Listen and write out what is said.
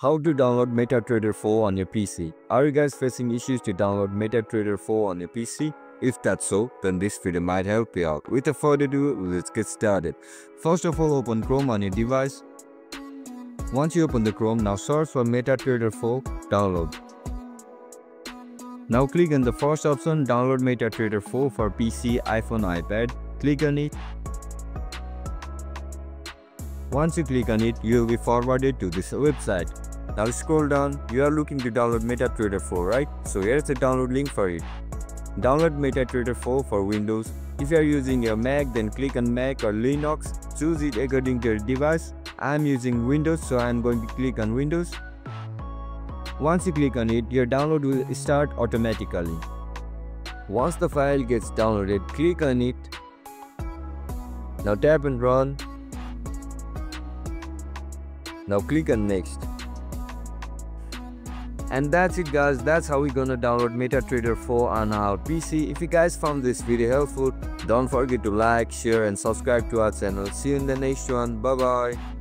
How to download MetaTrader 4 on your PC? Are you guys facing issues to download MetaTrader 4 on your PC? If that's so, then this video might help you out. Without further ado, let's get started. First of all, open Chrome on your device. Once you open the Chrome, now search for MetaTrader 4 download. Now click on the first option, download MetaTrader 4 for PC, iPhone, iPad. Click on it once you click on it, you will be forwarded to this website. Now scroll down, you are looking to download MetaTrader 4, right? So here's the download link for it. Download MetaTrader 4 for Windows. If you are using a Mac, then click on Mac or Linux. Choose it according to your device. I am using Windows, so I am going to click on Windows. Once you click on it, your download will start automatically. Once the file gets downloaded, click on it. Now tap and run now click on next. And that's it guys, that's how we're gonna download MetaTrader 4 on our PC. If you guys found this video helpful, don't forget to like, share and subscribe to our channel. See you in the next one. Bye bye.